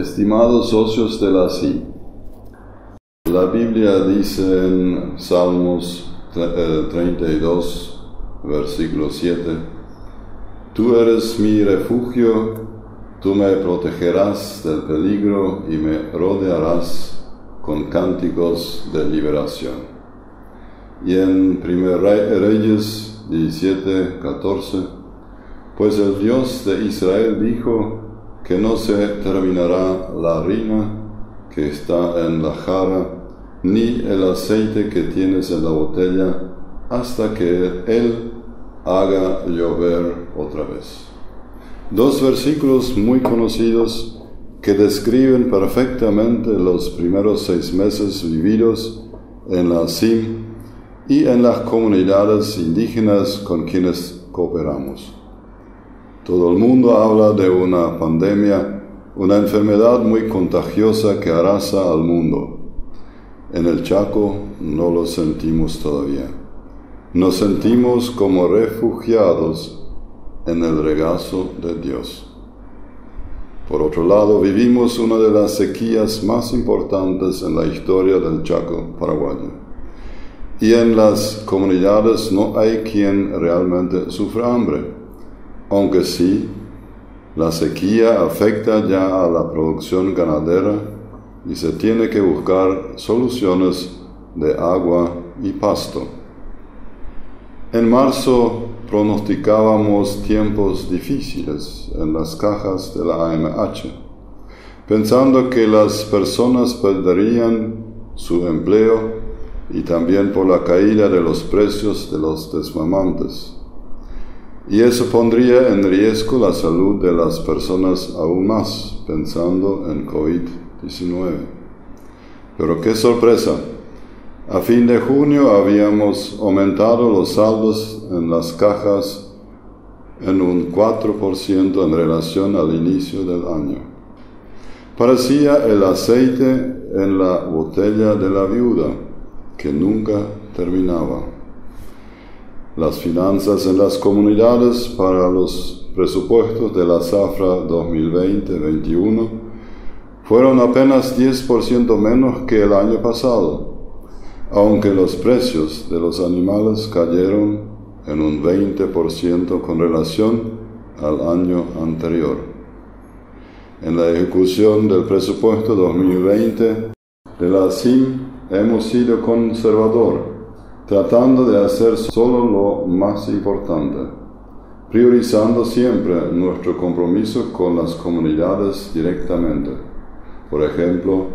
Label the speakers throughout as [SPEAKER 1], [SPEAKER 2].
[SPEAKER 1] Estimados socios de la CI, la Biblia dice en Salmos 32, eh, versículo 7, Tú eres mi refugio, tú me protegerás del peligro y me rodearás con cánticos de liberación. Y en 1 Reyes 17, 14, pues el Dios de Israel dijo que no se terminará la harina que está en la jarra, ni el aceite que tienes en la botella, hasta que Él haga llover otra vez. Dos versículos muy conocidos que describen perfectamente los primeros seis meses vividos en la CIM y en las comunidades indígenas con quienes cooperamos. Todo el mundo habla de una pandemia, una enfermedad muy contagiosa que arrasa al mundo. En el Chaco no lo sentimos todavía. Nos sentimos como refugiados en el regazo de Dios. Por otro lado, vivimos una de las sequías más importantes en la historia del Chaco paraguayo y en las comunidades no hay quien realmente sufra hambre, aunque sí, la sequía afecta ya a la producción ganadera y se tiene que buscar soluciones de agua y pasto. En marzo pronosticábamos tiempos difíciles en las cajas de la AMH, pensando que las personas perderían su empleo y también por la caída de los precios de los desmamantes. Y eso pondría en riesgo la salud de las personas aún más, pensando en COVID-19. Pero qué sorpresa. A fin de junio habíamos aumentado los saldos en las cajas en un 4% en relación al inicio del año. Parecía el aceite en la botella de la viuda que nunca terminaba. Las finanzas en las comunidades para los presupuestos de la Zafra 2020-21 fueron apenas 10% menos que el año pasado, aunque los precios de los animales cayeron en un 20% con relación al año anterior. En la ejecución del presupuesto 2020 de la CIM hemos sido conservador, tratando de hacer solo lo más importante, priorizando siempre nuestro compromiso con las comunidades directamente. Por ejemplo,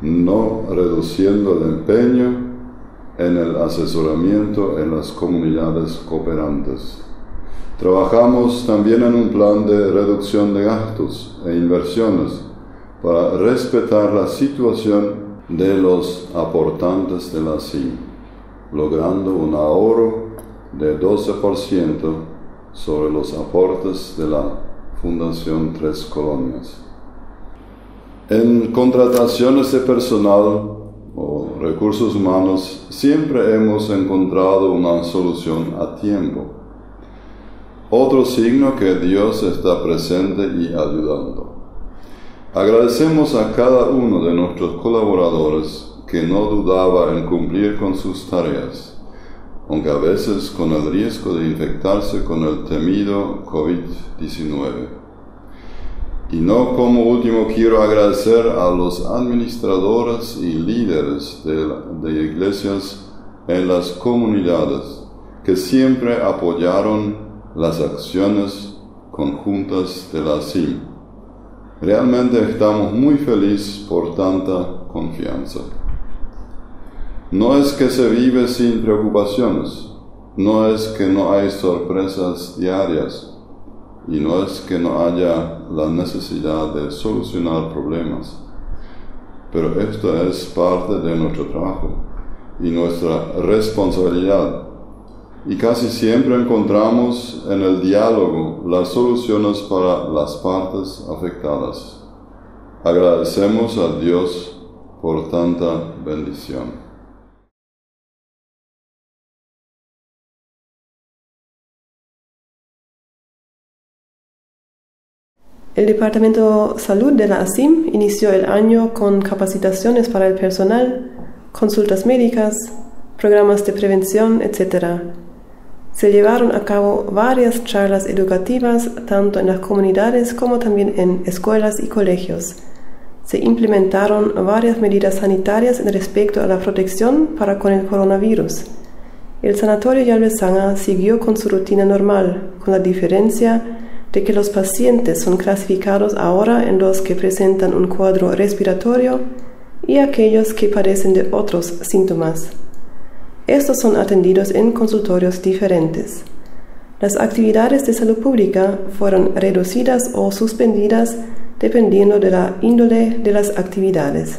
[SPEAKER 1] no reduciendo el empeño en el asesoramiento en las comunidades cooperantes. Trabajamos también en un plan de reducción de gastos e inversiones para respetar la situación de los aportantes de la CIM, logrando un ahorro de 12% sobre los aportes de la Fundación Tres Colonias. En contrataciones de personal o recursos humanos siempre hemos encontrado una solución a tiempo. Otro signo que Dios está presente y ayudando. Agradecemos a cada uno de nuestros colaboradores que no dudaba en cumplir con sus tareas, aunque a veces con el riesgo de infectarse con el temido COVID-19. Y no como último quiero agradecer a los administradores y líderes de, de iglesias en las comunidades que siempre apoyaron las acciones conjuntas de la CIM Realmente estamos muy felices por tanta confianza. No es que se vive sin preocupaciones, no es que no hay sorpresas diarias y no es que no haya la necesidad de solucionar problemas, pero esto es parte de nuestro trabajo y nuestra responsabilidad y casi siempre encontramos en el diálogo las soluciones para las partes afectadas. Agradecemos a Dios por tanta bendición.
[SPEAKER 2] El Departamento Salud de la ASIM inició el año con capacitaciones para el personal, consultas médicas, programas de prevención, etc. Se llevaron a cabo varias charlas educativas tanto en las comunidades como también en escuelas y colegios. Se implementaron varias medidas sanitarias en respecto a la protección para con el coronavirus. El sanatorio Yalvesanga siguió con su rutina normal, con la diferencia de que los pacientes son clasificados ahora en los que presentan un cuadro respiratorio y aquellos que padecen de otros síntomas. Estos son atendidos en consultorios diferentes. Las actividades de salud pública fueron reducidas o suspendidas dependiendo de la índole de las actividades.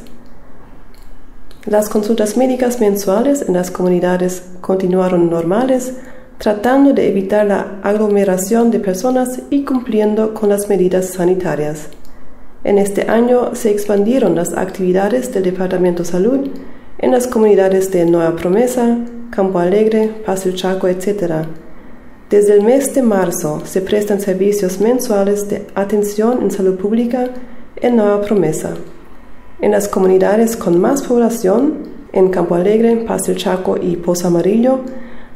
[SPEAKER 2] Las consultas médicas mensuales en las comunidades continuaron normales tratando de evitar la aglomeración de personas y cumpliendo con las medidas sanitarias. En este año se expandieron las actividades del Departamento de Salud en las comunidades de Nueva Promesa, Campo Alegre, Paso Chaco, etc. Desde el mes de marzo se prestan servicios mensuales de atención en salud pública en Nueva Promesa. En las comunidades con más población, en Campo Alegre, Paso Chaco y Pozo Amarillo,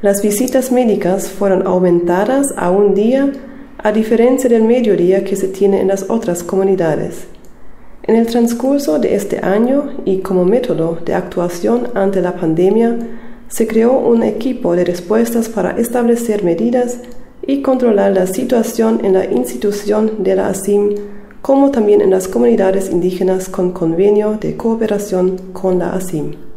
[SPEAKER 2] las visitas médicas fueron aumentadas a un día, a diferencia del mediodía que se tiene en las otras comunidades. En el transcurso de este año y como método de actuación ante la pandemia, se creó un equipo de respuestas para establecer medidas y controlar la situación en la institución de la ASIM, como también en las comunidades indígenas con convenio de cooperación con la ASIM.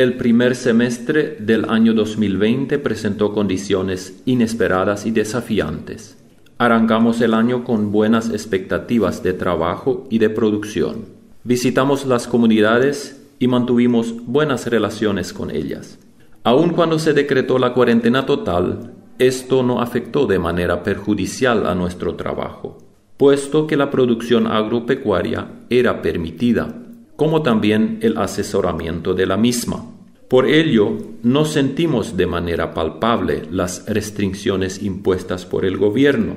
[SPEAKER 3] El primer semestre del año 2020 presentó condiciones inesperadas y desafiantes. Arrancamos el año con buenas expectativas de trabajo y de producción. Visitamos las comunidades y mantuvimos buenas relaciones con ellas. Aun cuando se decretó la cuarentena total, esto no afectó de manera perjudicial a nuestro trabajo, puesto que la producción agropecuaria era permitida como también el asesoramiento de la misma. Por ello, no sentimos de manera palpable las restricciones impuestas por el gobierno.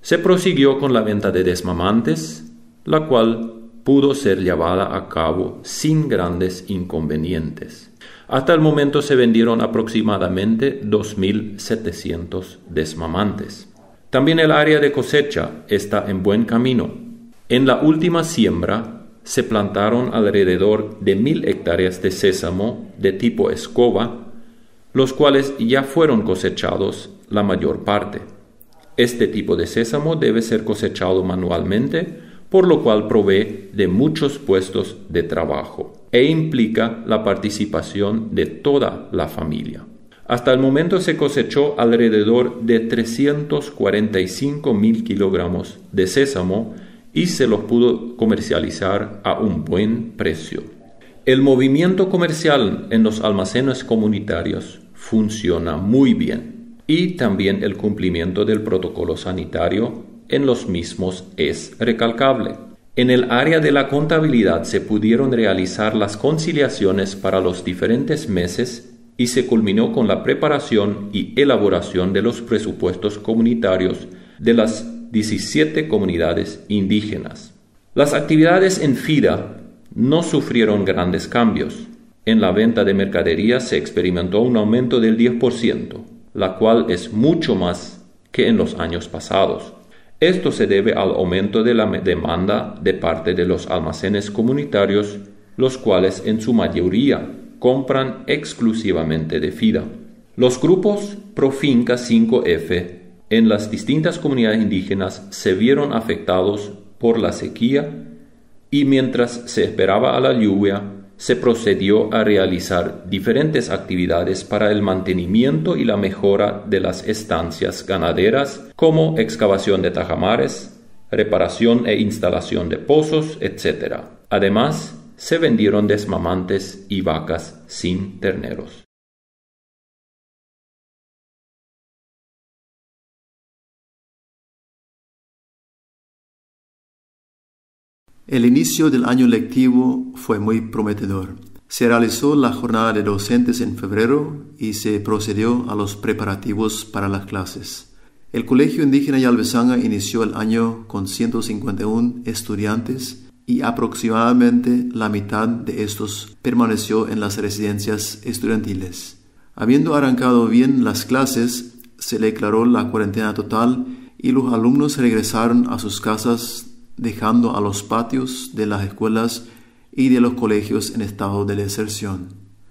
[SPEAKER 3] Se prosiguió con la venta de desmamantes, la cual pudo ser llevada a cabo sin grandes inconvenientes. Hasta el momento se vendieron aproximadamente 2.700 desmamantes. También el área de cosecha está en buen camino. En la última siembra se plantaron alrededor de mil hectáreas de sésamo de tipo escoba, los cuales ya fueron cosechados la mayor parte. Este tipo de sésamo debe ser cosechado manualmente, por lo cual provee de muchos puestos de trabajo e implica la participación de toda la familia. Hasta el momento se cosechó alrededor de 345 mil kilogramos de sésamo y se los pudo comercializar a un buen precio. El movimiento comercial en los almacenes comunitarios funciona muy bien y también el cumplimiento del protocolo sanitario en los mismos es recalcable. En el área de la contabilidad se pudieron realizar las conciliaciones para los diferentes meses y se culminó con la preparación y elaboración de los presupuestos comunitarios de las 17 comunidades indígenas. Las actividades en FIDA no sufrieron grandes cambios. En la venta de mercaderías se experimentó un aumento del 10%, la cual es mucho más que en los años pasados. Esto se debe al aumento de la demanda de parte de los almacenes comunitarios, los cuales en su mayoría compran exclusivamente de FIDA. Los grupos Profinca 5F en las distintas comunidades indígenas se vieron afectados por la sequía y mientras se esperaba a la lluvia, se procedió a realizar diferentes actividades para el mantenimiento y la mejora de las estancias ganaderas, como excavación de tajamares, reparación e instalación de pozos, etc. Además, se vendieron desmamantes y vacas sin terneros.
[SPEAKER 4] El inicio del año lectivo fue muy prometedor. Se realizó la jornada de docentes en febrero y se procedió a los preparativos para las clases. El Colegio Indígena Yalvesanga inició el año con 151 estudiantes y aproximadamente la mitad de estos permaneció en las residencias estudiantiles. Habiendo arrancado bien las clases, se declaró la cuarentena total y los alumnos regresaron a sus casas dejando a los patios de las escuelas y de los colegios en estado de deserción.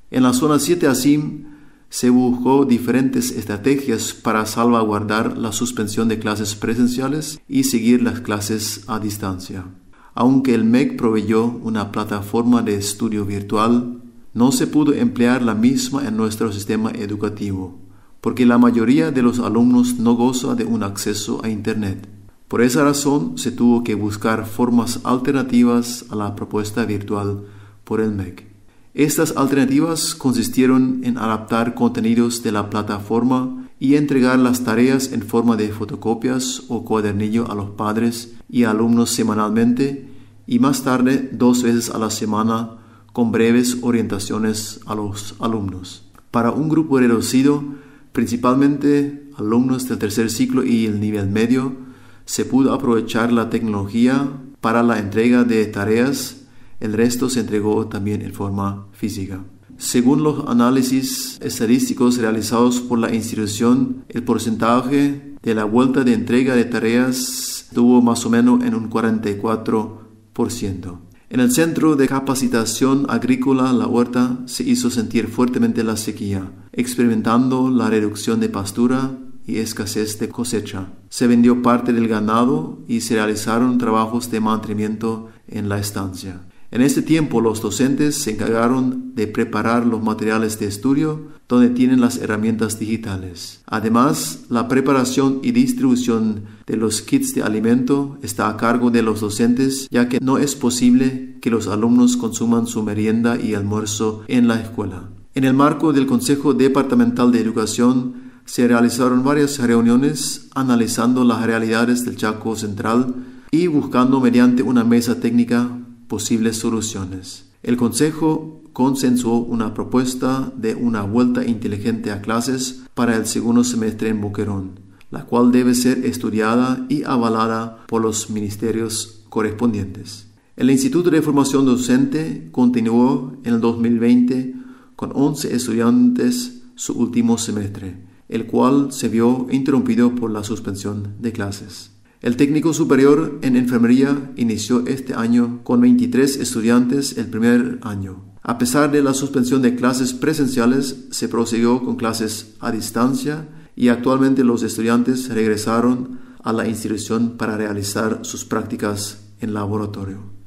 [SPEAKER 4] En la zona 7 ASIM se buscó diferentes estrategias para salvaguardar la suspensión de clases presenciales y seguir las clases a distancia. Aunque el MEC proveyó una plataforma de estudio virtual, no se pudo emplear la misma en nuestro sistema educativo, porque la mayoría de los alumnos no goza de un acceso a Internet. Por esa razón se tuvo que buscar formas alternativas a la propuesta virtual por el MEC. Estas alternativas consistieron en adaptar contenidos de la plataforma y entregar las tareas en forma de fotocopias o cuadernillo a los padres y alumnos semanalmente y más tarde dos veces a la semana con breves orientaciones a los alumnos. Para un grupo reducido, principalmente alumnos del tercer ciclo y el nivel medio, se pudo aprovechar la tecnología para la entrega de tareas el resto se entregó también en forma física. Según los análisis estadísticos realizados por la institución, el porcentaje de la vuelta de entrega de tareas estuvo más o menos en un 44%. En el centro de capacitación agrícola La Huerta se hizo sentir fuertemente la sequía, experimentando la reducción de pastura y escasez de cosecha. Se vendió parte del ganado y se realizaron trabajos de mantenimiento en la estancia. En este tiempo los docentes se encargaron de preparar los materiales de estudio donde tienen las herramientas digitales. Además, la preparación y distribución de los kits de alimento está a cargo de los docentes ya que no es posible que los alumnos consuman su merienda y almuerzo en la escuela. En el marco del Consejo Departamental de Educación se realizaron varias reuniones analizando las realidades del Chaco Central y buscando mediante una mesa técnica posibles soluciones. El Consejo consensuó una propuesta de una vuelta inteligente a clases para el segundo semestre en Boquerón, la cual debe ser estudiada y avalada por los ministerios correspondientes. El Instituto de Formación Docente continuó en el 2020 con 11 estudiantes su último semestre, el cual se vio interrumpido por la suspensión de clases. El técnico superior en enfermería inició este año con 23 estudiantes el primer año. A pesar de la suspensión de clases presenciales, se prosiguió con clases a distancia y actualmente los estudiantes regresaron a la institución para realizar sus prácticas en laboratorio.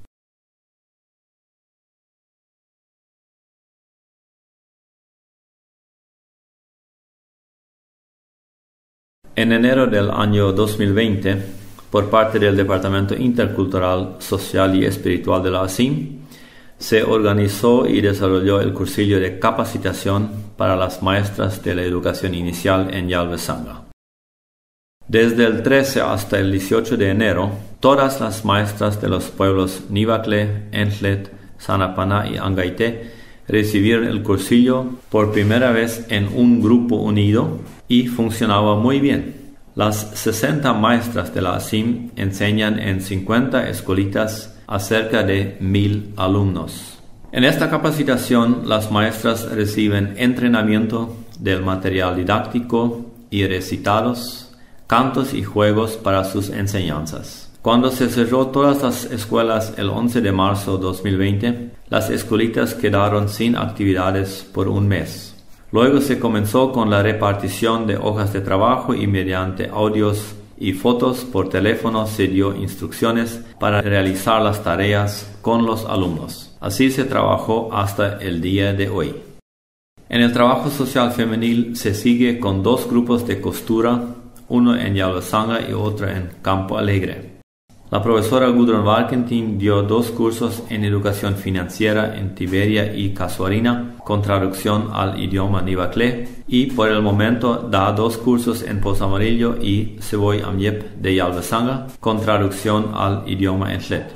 [SPEAKER 5] En enero del año 2020, por parte del Departamento Intercultural, Social y Espiritual de la ASIM, se organizó y desarrolló el cursillo de capacitación para las maestras de la educación inicial en Yalvesanga. Desde el 13 hasta el 18 de enero, todas las maestras de los pueblos Nivacle, Entlet, Sanapana y Angaite recibieron el cursillo por primera vez en un grupo unido y funcionaba muy bien. Las 60 maestras de la ASIM enseñan en 50 escuelitas a cerca de mil alumnos. En esta capacitación, las maestras reciben entrenamiento del material didáctico y recitados, cantos y juegos para sus enseñanzas. Cuando se cerró todas las escuelas el 11 de marzo de 2020, las escuelitas quedaron sin actividades por un mes. Luego se comenzó con la repartición de hojas de trabajo y mediante audios y fotos por teléfono se dio instrucciones para realizar las tareas con los alumnos. Así se trabajó hasta el día de hoy. En el trabajo social femenil se sigue con dos grupos de costura, uno en Yalasanga y otro en Campo Alegre. La profesora Gudrun Walkentin dio dos cursos en educación financiera en Tiberia y Casuarina con traducción al idioma Nivaclé y por el momento da dos cursos en Amarillo y Seboy Amyep de Yalvesanga con traducción al idioma Entlet.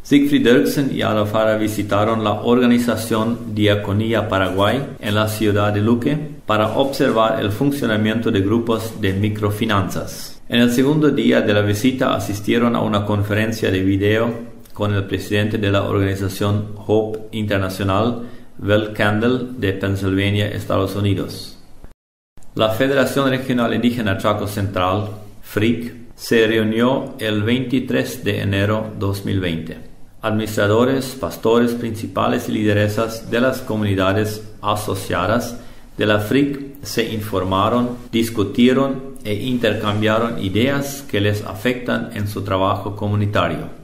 [SPEAKER 5] Siegfried Dirksen y Alfara visitaron la organización Diaconía Paraguay en la ciudad de Luque para observar el funcionamiento de grupos de microfinanzas. En el segundo día de la visita asistieron a una conferencia de video con el presidente de la organización Hope Internacional, Will Candle, de Pennsylvania, Estados Unidos. La Federación Regional Indígena Chaco Central, FRIC, se reunió el 23 de enero 2020. Administradores, pastores principales y lideresas de las comunidades asociadas de la FRIC se informaron, discutieron e intercambiaron ideas que les afectan en su trabajo comunitario.